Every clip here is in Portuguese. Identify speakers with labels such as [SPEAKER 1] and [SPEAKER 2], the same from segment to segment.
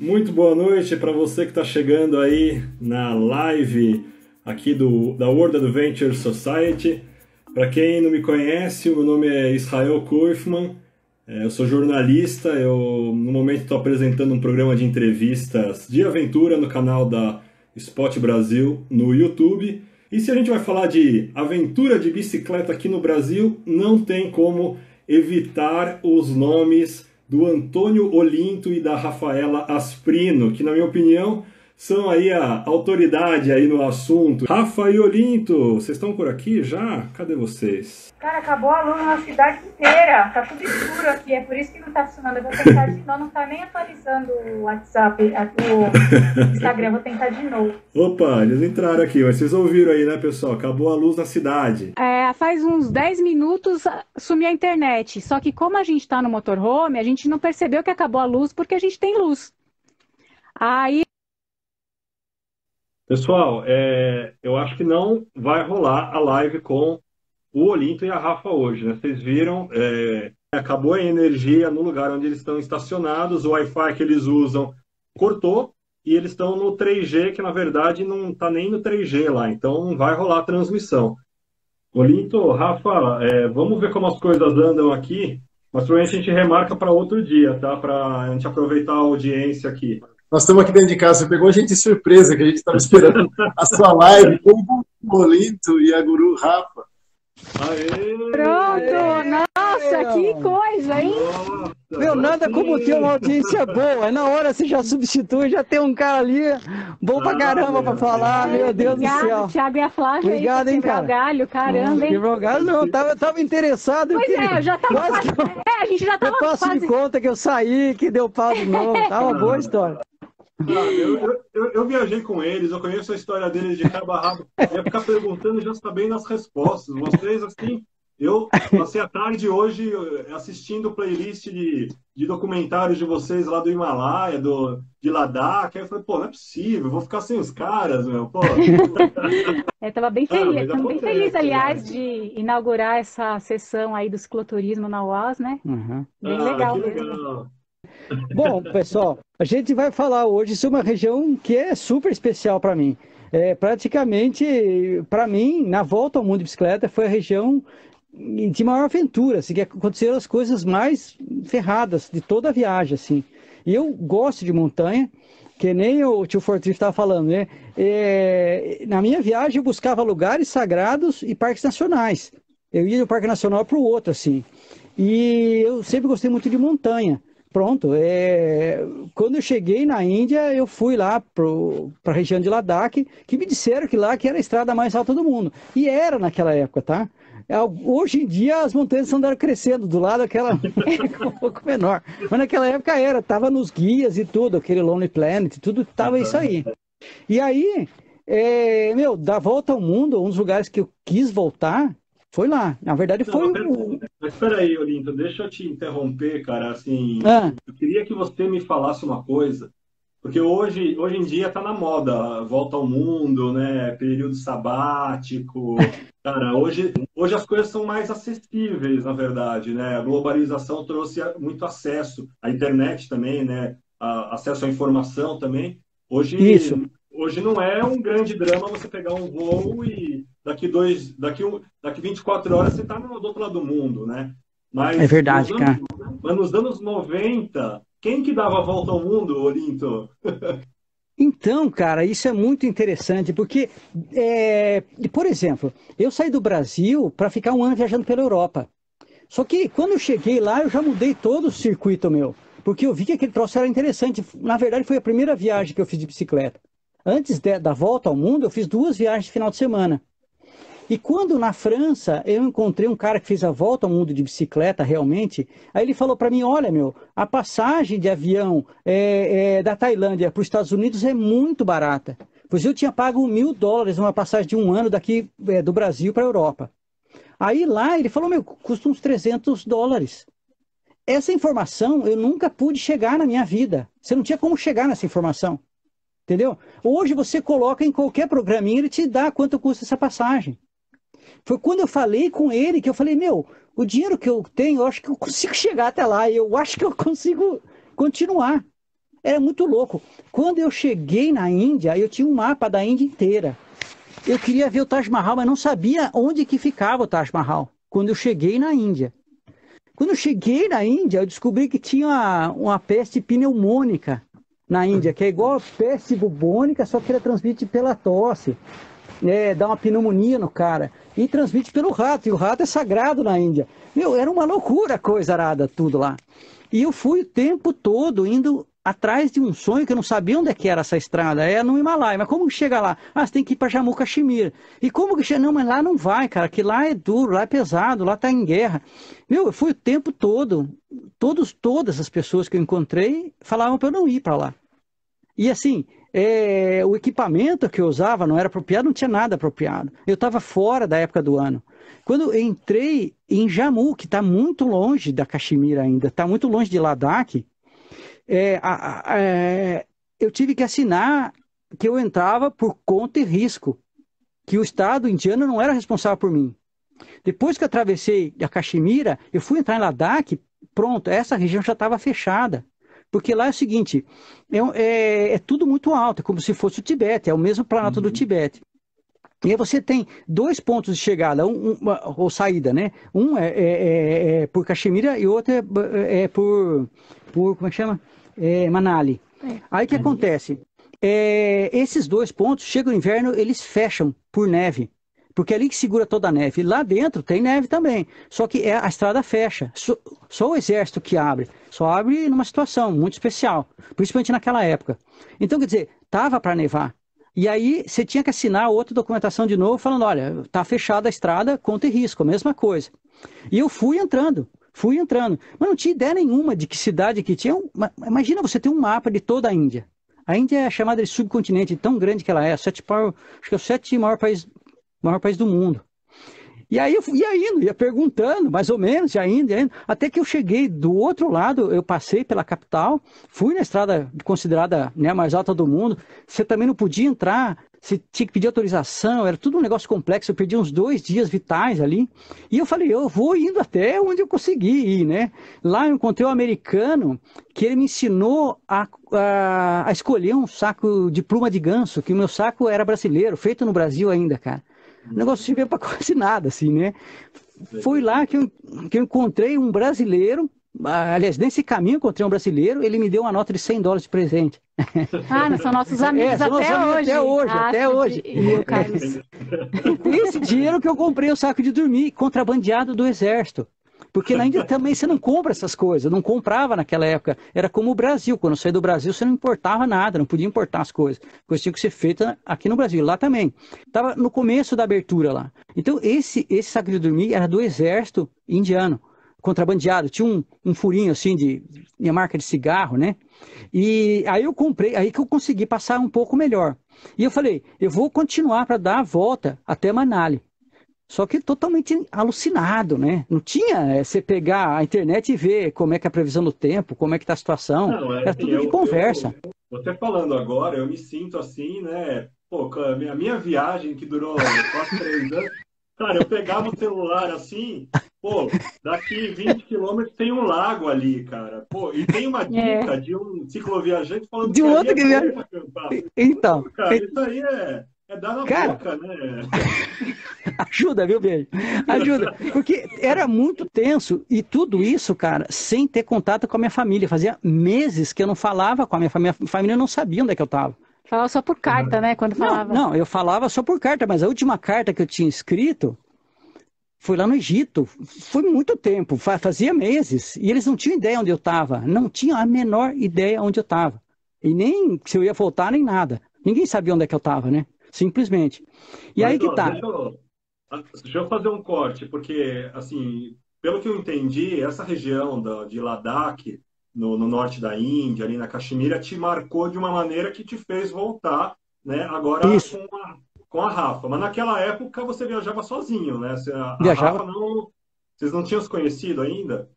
[SPEAKER 1] Muito boa noite para você que está chegando aí na live aqui do, da World Adventure Society. Para quem não me conhece, o meu nome é Israel Koifman, é, eu sou jornalista, eu no momento estou apresentando um programa de entrevistas de aventura no canal da Spot Brasil no YouTube. E se a gente vai falar de aventura de bicicleta aqui no Brasil, não tem como evitar os nomes do Antônio Olinto e da Rafaela Asprino, que na minha opinião são aí a autoridade aí no assunto. Rafa e Olinto, vocês estão por aqui já? Cadê vocês?
[SPEAKER 2] Cara, acabou a luz na cidade inteira. Tá tudo escuro aqui, é por isso que não tá funcionando. Eu vou tentar de novo, não tá nem atualizando o WhatsApp, o Instagram, vou tentar de novo.
[SPEAKER 1] Opa, eles entraram aqui, mas vocês ouviram aí, né, pessoal? Acabou a luz na cidade.
[SPEAKER 3] É, faz uns 10 minutos sumiu a internet. Só que como a gente tá no motorhome, a gente não percebeu que acabou a luz porque a gente tem luz. Aí
[SPEAKER 1] Pessoal, é, eu acho que não vai rolar a live com o Olinto e a Rafa hoje, né? Vocês viram, é, acabou a energia no lugar onde eles estão estacionados, o Wi-Fi que eles usam cortou e eles estão no 3G, que na verdade não está nem no 3G lá, então não vai rolar a transmissão. Olinto, Rafa, é, vamos ver como as coisas andam aqui, mas provavelmente a gente remarca para outro dia, tá? Para a gente aproveitar a audiência aqui.
[SPEAKER 4] Nós estamos aqui dentro de casa. Você pegou a gente de surpresa, que a gente estava esperando a sua live com o Molinto e a Guru Rafa.
[SPEAKER 3] Aê! Pronto! Nossa, que coisa, hein? Nossa,
[SPEAKER 5] Meu, nada como ter uma audiência boa. Na hora você já substitui, já tem um cara ali bom pra caramba pra falar. Meu Deus
[SPEAKER 3] Obrigado,
[SPEAKER 5] do céu.
[SPEAKER 3] Thiago e a Flávia
[SPEAKER 5] Obrigado,
[SPEAKER 3] aí,
[SPEAKER 5] hein, cara.
[SPEAKER 3] galho, caramba, hein?
[SPEAKER 5] Quebrou galho, não, tava, tava interessado.
[SPEAKER 3] Pois
[SPEAKER 5] que-
[SPEAKER 3] é, eu já tava
[SPEAKER 5] quase que
[SPEAKER 3] É, a gente já tava
[SPEAKER 5] Eu faço
[SPEAKER 3] quase...
[SPEAKER 5] de conta que eu saí, que deu pau de novo. Tava boa a história.
[SPEAKER 1] Ah, eu, eu- eu- viajei com eles, eu conheço a história deles de cabo a rabo. Eu ia ficar perguntando e já sabendo as respostas. Vocês, assim, eu passei a tarde hoje assistindo playlist de, de documentários de vocês lá do Himalaia, do, de Ladakh. Aí eu falei, pô, não é possível, vou ficar sem os caras, meu. Pô.
[SPEAKER 3] É, tava bem
[SPEAKER 1] Ah,
[SPEAKER 3] feliz,
[SPEAKER 1] mas
[SPEAKER 3] tava bem feliz, aliás,
[SPEAKER 1] né?
[SPEAKER 3] de inaugurar essa sessão aí do cicloturismo na UAS, né?
[SPEAKER 5] Uhum.
[SPEAKER 3] Bem
[SPEAKER 1] Ah,
[SPEAKER 3] legal
[SPEAKER 1] que
[SPEAKER 3] mesmo.
[SPEAKER 5] Bom, pessoal, a gente vai falar hoje sobre uma região que é super especial para mim. É, praticamente, para mim, na volta ao mundo de bicicleta, foi a região de maior aventura, assim, que aconteceram as coisas mais ferradas de toda a viagem, assim. E eu gosto de montanha, que nem o tio Fortrif estava falando, né? É, na minha viagem eu buscava lugares sagrados e parques nacionais. Eu ia um parque nacional para o outro, assim. E eu sempre gostei muito de montanha. Pronto, é... quando eu cheguei na Índia, eu fui lá para a região de Ladakh, que me disseram que lá que era a estrada mais alta do mundo. E era naquela época, tá? É, Hoje em dia as montanhas andaram crescendo, do lado aquela um pouco menor. Mas naquela época era, tava nos guias e tudo, aquele Lonely Planet, tudo tava isso aí. E aí, é, meu, da volta ao mundo, um dos lugares que eu quis voltar foi lá. Na verdade, foi o.
[SPEAKER 1] Mas peraí, Olinto, deixa eu te interromper, cara. Assim,
[SPEAKER 5] Ah,
[SPEAKER 1] eu queria que você me falasse uma coisa, porque hoje, hoje em dia tá na moda, volta ao mundo, né? Período sabático. Cara, hoje, hoje as coisas são mais acessíveis, na verdade, né? A globalização trouxe muito acesso, a internet também, né? A- acesso à informação também. Hoje,
[SPEAKER 5] Isso.
[SPEAKER 1] Hoje não é um grande drama você pegar um voo e daqui dois, daqui, daqui 24 horas você está do outro lado do mundo, né? Mas
[SPEAKER 5] É verdade,
[SPEAKER 1] nos anos- Mas nos anos 90, quem que dava a volta ao mundo, Olinto?
[SPEAKER 5] Então, cara, isso é muito interessante, porque, é, por exemplo, eu saí do Brasil para ficar um ano viajando pela Europa. Só que quando eu cheguei lá, eu já mudei todo o circuito meu, porque eu vi que aquele troço era interessante. Na verdade, foi a primeira viagem que eu fiz de bicicleta. Antes de- da volta ao mundo, eu fiz duas viagens de final de semana. E quando na França eu encontrei um cara que fez a volta ao mundo de bicicleta realmente, aí ele falou para mim: olha, meu, a passagem de avião é, é, da Tailândia para os Estados Unidos é muito barata. Pois eu tinha pago mil dólares uma passagem de um ano daqui é, do Brasil para a Europa. Aí lá ele falou: meu, custa uns 300 dólares. Essa informação eu nunca pude chegar na minha vida. Você não tinha como chegar nessa informação. Entendeu? Hoje você coloca em qualquer programinha, ele te dá quanto custa essa passagem. Foi quando eu falei com ele que eu falei, meu, o dinheiro que eu tenho, eu acho que eu consigo chegar até lá, eu acho que eu consigo continuar. Era muito louco. Quando eu cheguei na Índia, eu tinha um mapa da Índia inteira. Eu queria ver o Taj Mahal, mas não sabia onde que ficava o Taj Mahal. Quando eu cheguei na Índia. Quando eu cheguei na Índia, eu descobri que tinha uma, uma peste pneumônica na Índia, que é igual a peste bubônica, só que ela transmite pela tosse. É, dá uma pneumonia no cara. E transmite pelo rato, e o rato é sagrado na Índia. Meu, era uma loucura a coisa arada, tudo lá. E eu fui o tempo todo indo atrás de um sonho que eu não sabia onde é que era essa estrada, é no Himalaia, mas como chega lá? Ah, você tem que ir para Jammu Kashmir. E como que chega? Não, mas lá não vai, cara, que lá é duro, lá é pesado, lá tá em guerra. Meu, eu fui o tempo todo, todos, todas as pessoas que eu encontrei falavam para eu não ir para lá. E assim, é, o equipamento que eu usava não era apropriado, não tinha nada apropriado. Eu estava fora da época do ano. Quando entrei em Jammu, que está muito longe da Caxemira ainda, está muito longe de Ladakh, é, é, eu tive que assinar que eu entrava por conta e risco, que o Estado indiano não era responsável por mim. Depois que eu atravessei a Caxemira, eu fui entrar em Ladakh, pronto, essa região já estava fechada. Porque lá é o seguinte, é, é, é, tudo muito alto, é como se fosse o Tibete, é o mesmo planalto uhum. do Tibete. E aí você tem dois pontos de chegada, um, uma, ou saída, né? Um é, é, é, é por Caxemira e outro é, é, por, por, como é que chama? Manali. Aí o que acontece? esses dois pontos, chega o inverno, eles fecham por neve porque é ali que segura toda a neve. Lá dentro tem neve também, só que é, a estrada fecha. Só, só, o exército que abre. Só abre numa situação muito especial, principalmente naquela época. Então, quer dizer, tava para nevar. E aí você tinha que assinar outra documentação de novo, falando, olha, tá fechada a estrada, conta e risco, a mesma coisa. E eu fui entrando, fui entrando. Mas não tinha ideia nenhuma de que cidade que tinha. Imagina você ter um mapa de toda a Índia. A Índia é chamada de subcontinente, tão grande que ela é, sete, acho que é o sétimo maior país maior país do mundo. E aí eu ia indo, ia perguntando, mais ou menos, já indo, indo, até que eu cheguei do outro lado, eu passei pela capital, fui na estrada considerada né, a mais alta do mundo, você também não podia entrar, você tinha que pedir autorização, era tudo um negócio complexo, eu perdi uns dois dias vitais ali, e eu falei, eu vou indo até onde eu consegui ir, né? Lá eu encontrei um americano que ele me ensinou a, a, a escolher um saco de pluma de ganso, que o meu saco era brasileiro, feito no Brasil ainda, cara. O negócio servia para quase nada, assim, né? Foi lá que eu, que eu encontrei um brasileiro, aliás, nesse caminho eu encontrei um brasileiro, ele me deu uma nota de 100 dólares de presente.
[SPEAKER 3] Ah, são nossos amigos, é, são até, nossos hoje.
[SPEAKER 5] até hoje. Ah, até hoje, Esse dinheiro que eu comprei o saco de dormir, contrabandeado do exército. Porque na Índia também você não compra essas coisas, não comprava naquela época. Era como o Brasil, quando eu saí do Brasil você não importava nada, não podia importar as coisas. Coisas tinham que ser feitas aqui no Brasil, lá também. Estava no começo da abertura lá. Então esse, esse saco de dormir era do exército indiano, contrabandeado. Tinha um, um furinho assim de minha marca de cigarro, né? E aí eu comprei, aí que eu consegui passar um pouco melhor. E eu falei, eu vou continuar para dar a volta até Manali. Só que totalmente alucinado, né? Não tinha é, você pegar a internet e ver como é que é a previsão do tempo, como é que está a situação. Não, é, Era tudo eu, de conversa.
[SPEAKER 1] Eu, você falando agora, eu me sinto assim, né? Pô, a minha, a minha viagem que durou quase três anos, cara, eu pegava o celular assim, pô, daqui 20 quilômetros tem um lago ali, cara. Pô, e tem uma é. dica é. de um cicloviajante falando
[SPEAKER 5] de
[SPEAKER 1] que
[SPEAKER 5] outro que
[SPEAKER 1] viaja.
[SPEAKER 5] Então,
[SPEAKER 1] cara, isso aí é é dar na Cara, boca, né?
[SPEAKER 5] ajuda, viu, beijo? Ajuda. Porque era muito tenso e tudo isso, cara, sem ter contato com a minha família. Fazia meses que eu não falava com a minha família. A família não sabia onde é que eu estava.
[SPEAKER 3] Falava só por carta, né? Quando falava.
[SPEAKER 5] Não, não, eu falava só por carta, mas a última carta que eu tinha escrito foi lá no Egito. Foi muito tempo, fazia meses. E eles não tinham ideia onde eu estava. Não tinham a menor ideia onde eu estava. E nem se eu ia voltar, nem nada. Ninguém sabia onde é que eu estava, né? Simplesmente. E Mas, aí que ó, tá.
[SPEAKER 1] Deixa eu, deixa eu, fazer um corte, porque, assim, pelo que eu entendi, essa região da, de Ladakh, no, no, norte da Índia, ali na Caxemira, te marcou de uma maneira que te fez voltar, né? Agora com a, com a Rafa. Mas naquela época você viajava sozinho, né? A, viajava. Rafa não, vocês não tinham se conhecido ainda?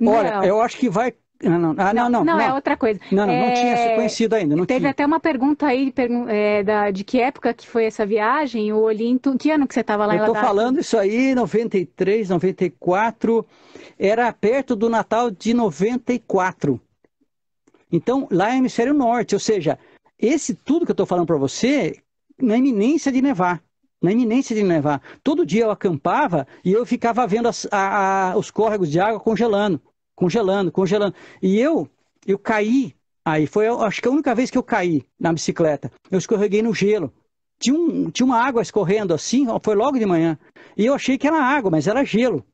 [SPEAKER 5] Olha, eu acho que vai
[SPEAKER 3] não, não, ah, não, não, não, é outra coisa.
[SPEAKER 5] Não, não, é... não tinha se conhecido ainda. Não
[SPEAKER 3] Teve
[SPEAKER 5] tinha.
[SPEAKER 3] até uma pergunta aí é, da, de que época que foi essa viagem, o Olinto, que ano que você estava lá
[SPEAKER 5] Eu estou falando isso aí, 93, 94, era perto do Natal de 94. Então, lá é hemisfério norte, ou seja, esse tudo que eu estou falando para você, na iminência de nevar. Na iminência de nevar. Todo dia eu acampava e eu ficava vendo as, a, a, os córregos de água congelando, congelando, congelando. E eu, eu caí. Aí foi, acho que a única vez que eu caí na bicicleta. Eu escorreguei no gelo. Tinha, um, tinha uma água escorrendo assim, foi logo de manhã. E eu achei que era água, mas era gelo.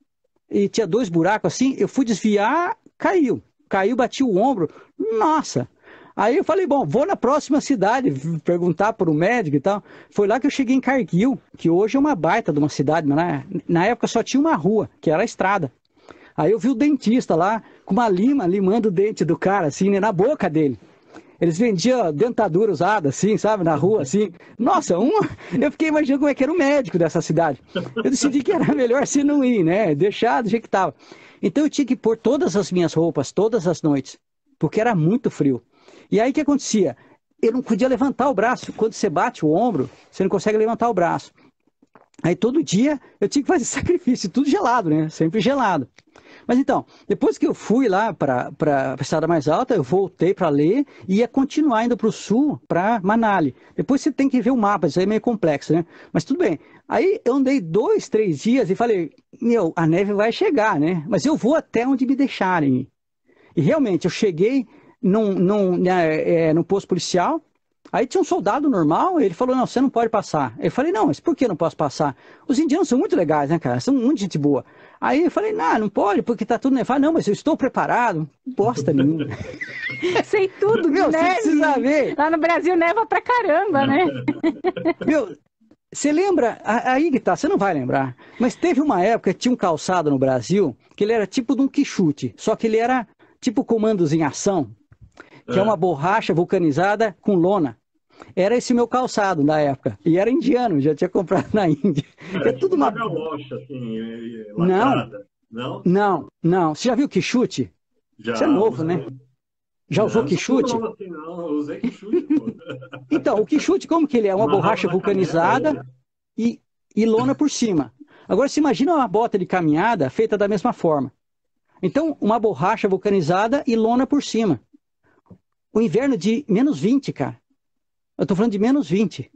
[SPEAKER 5] E tinha dois buracos assim. Eu fui desviar, caiu. Caiu, bati o ombro. Nossa! Aí eu falei, bom, vou na próxima cidade perguntar para o médico e tal. Foi lá que eu cheguei em Cargill, que hoje é uma baita de uma cidade, mas na, na época só tinha uma rua, que era a estrada. Aí eu vi o dentista lá, com uma lima, limando o dente do cara, assim, né, na boca dele. Eles vendiam dentadura usada, assim, sabe, na rua, assim. Nossa, uma... eu fiquei imaginando como é que era o médico dessa cidade. Eu decidi que era melhor se não ir, né? Deixar do jeito que estava. Então eu tinha que pôr todas as minhas roupas, todas as noites, porque era muito frio. E aí o que acontecia? Eu não podia levantar o braço. Quando você bate o ombro, você não consegue levantar o braço. Aí todo dia eu tinha que fazer sacrifício, tudo gelado, né? Sempre gelado. Mas então, depois que eu fui lá para a estrada mais alta, eu voltei para ler e ia continuar indo para o sul, para Manali. Depois você tem que ver o mapa, isso aí é meio complexo, né? Mas tudo bem. Aí eu andei dois, três dias e falei, meu, a neve vai chegar, né? Mas eu vou até onde me deixarem. E realmente, eu cheguei num, num, né, é, posto policial, Aí tinha um soldado normal, ele falou, não, você não pode passar. Eu falei, não, mas por que não posso passar? Os indianos são muito legais, né, cara? São muito gente boa. Aí eu falei, não, não pode, porque tá tudo nevado. Não, mas eu estou preparado. Bosta nenhuma.
[SPEAKER 3] Sei tudo Meu, neve. precisa ver. Lá no Brasil neva pra caramba, né?
[SPEAKER 5] Meu, você lembra, aí que tá, você não vai lembrar, mas teve uma época que tinha um calçado no Brasil, que ele era tipo de um quichute, só que ele era tipo comandos em ação, que é, é uma borracha vulcanizada com lona. Era esse meu calçado na época. E era indiano, já tinha comprado na Índia.
[SPEAKER 1] É, é tudo uma galocha, assim,
[SPEAKER 5] não, não, não, não. Você já viu quichute? Já. Você é novo, né? Já usou quichute? Não, assim, não, eu usei quichute, Então, o quichute, como que ele é? Uma, uma borracha vulcanizada e, e lona por cima. Agora, você imagina uma bota de caminhada feita da mesma forma. Então, uma borracha vulcanizada e lona por cima. O inverno de menos 20, cara. Eu estou falando de menos 20.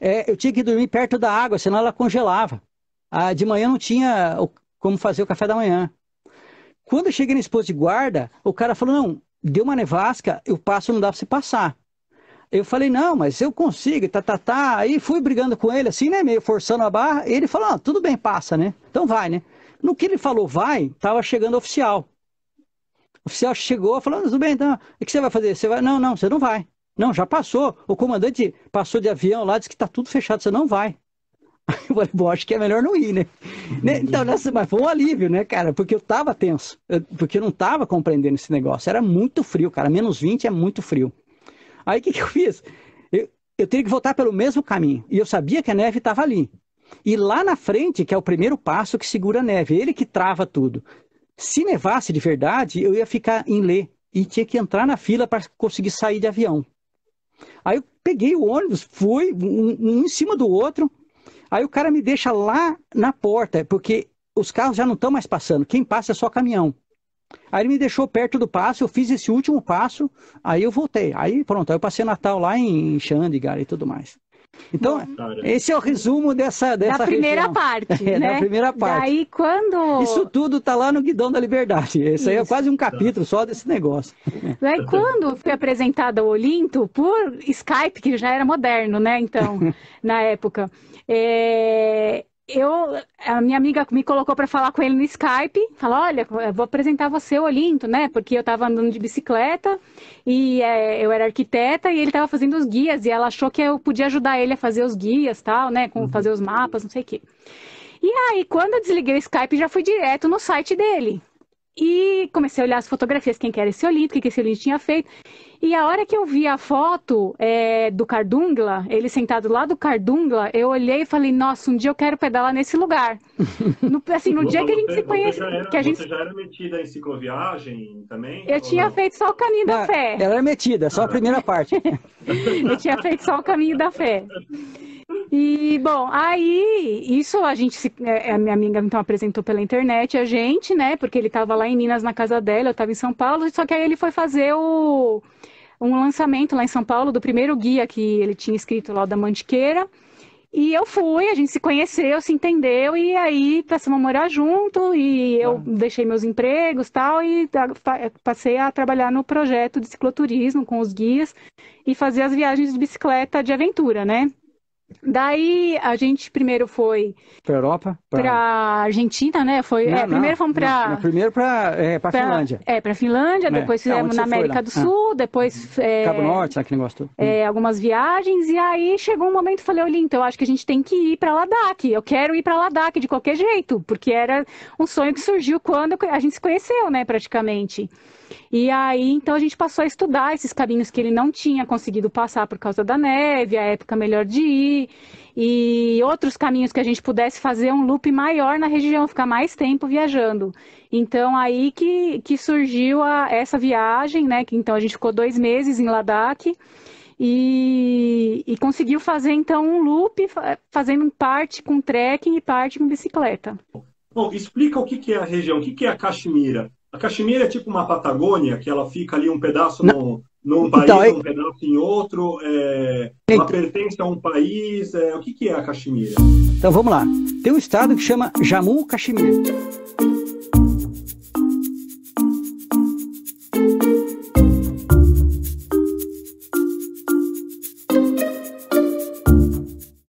[SPEAKER 5] É, eu tinha que dormir perto da água, senão ela congelava. Ah, de manhã não tinha como fazer o café da manhã. Quando eu cheguei nesse posto de guarda, o cara falou: não, deu uma nevasca, o passo não dá para você passar. Eu falei, não, mas eu consigo, tá, tá, tá. Aí fui brigando com ele, assim, né, meio forçando a barra. Ele falou, ah, tudo bem, passa, né? Então vai, né? No que ele falou, vai, tava chegando o oficial. O oficial chegou, falou, tudo bem, então, o que você vai fazer? Você vai? Não, não, você não vai. Não, já passou. O comandante passou de avião lá, disse que está tudo fechado, você não vai. Eu falei, bom, acho que é melhor não ir, né? né? Então, nessa, mas foi um alívio, né, cara? Porque eu tava tenso, eu, porque eu não tava compreendendo esse negócio. Era muito frio, cara. Menos 20 é muito frio. Aí o que, que eu fiz? Eu, eu teria que voltar pelo mesmo caminho. E eu sabia que a neve estava ali. E lá na frente, que é o primeiro passo que segura a neve, ele que trava tudo. Se nevasse de verdade, eu ia ficar em Lê e tinha que entrar na fila para conseguir sair de avião. Aí eu peguei o ônibus, fui um, um em cima do outro. Aí o cara me deixa lá na porta, porque os carros já não estão mais passando. Quem passa é só caminhão. Aí ele me deixou perto do passo, eu fiz esse último passo, aí eu voltei. Aí pronto, aí eu passei Natal lá em Chandigarh e tudo mais. Então, esse é o resumo dessa, dessa
[SPEAKER 3] da primeira
[SPEAKER 5] região.
[SPEAKER 3] parte, é, né?
[SPEAKER 5] Da primeira parte.
[SPEAKER 3] Daí quando...
[SPEAKER 5] Isso tudo tá lá no Guidão da Liberdade. Esse Isso. aí é quase um capítulo só desse negócio.
[SPEAKER 3] Daí quando foi apresentada o Olinto, por Skype, que já era moderno, né? Então, na época, é eu, a minha amiga me colocou para falar com ele no Skype, falou, olha, vou apresentar você Olinto, né? Porque eu estava andando de bicicleta e é, eu era arquiteta e ele estava fazendo os guias e ela achou que eu podia ajudar ele a fazer os guias, tal, né? Com fazer os mapas, não sei o quê. E aí, quando eu desliguei o Skype, já fui direto no site dele. E comecei a olhar as fotografias, quem que era esse Olinto, o que, que esse Olinto tinha feito. E a hora que eu vi a foto é, do Cardungla, ele sentado lá do Cardungla, eu olhei e falei, nossa, um dia eu quero pedalar nesse lugar. No, assim, no dia que a gente se conhece.
[SPEAKER 1] que
[SPEAKER 3] a
[SPEAKER 1] gente... Você já era metida em cicloviagem também?
[SPEAKER 3] Eu tinha não? feito só o caminho da fé.
[SPEAKER 5] Ela era metida, só a primeira parte.
[SPEAKER 3] eu tinha feito só o caminho da fé. E, bom, aí, isso a gente, se, é, a minha amiga então apresentou pela internet a gente, né? Porque ele estava lá em Minas na casa dela, eu estava em São Paulo, só que aí ele foi fazer o, um lançamento lá em São Paulo do primeiro guia que ele tinha escrito lá da Mantiqueira. E eu fui, a gente se conheceu, se entendeu, e aí passamos a morar junto, e eu ah. deixei meus empregos tal, e passei a trabalhar no projeto de cicloturismo com os guias e fazer as viagens de bicicleta de aventura, né? Daí a gente primeiro foi
[SPEAKER 5] para Europa,
[SPEAKER 3] para Argentina, né? Foi não, é, primeiro fomos para
[SPEAKER 5] primeiro para é, para Finlândia.
[SPEAKER 3] É para Finlândia, é. depois é, fizemos na América do ah. Sul, depois
[SPEAKER 5] é, Cabo Norte, aquele negócio todo.
[SPEAKER 3] É, algumas viagens e aí chegou um momento falei, olha, então eu acho que a gente tem que ir para Ladakh. Eu quero ir para Ladakh de qualquer jeito, porque era um sonho que surgiu quando a gente se conheceu, né, praticamente. E aí, então, a gente passou a estudar esses caminhos que ele não tinha conseguido passar por causa da neve, a época melhor de ir, e outros caminhos que a gente pudesse fazer um loop maior na região, ficar mais tempo viajando. Então, aí que, que surgiu a, essa viagem, né? Que, então, a gente ficou dois meses em Ladakh. E, e, conseguiu fazer então um loop, fazendo parte com trekking e parte com bicicleta.
[SPEAKER 1] Bom, explica o que, é a região, o que é a Caxemira. A Caxemira é tipo uma Patagônia, que ela fica ali um pedaço no, num país, então, é... um pedaço em outro, é, ela pertence a um país. É, o que, que é a Caxemira?
[SPEAKER 5] Então vamos lá. Tem um estado que chama Jammu Caxemira.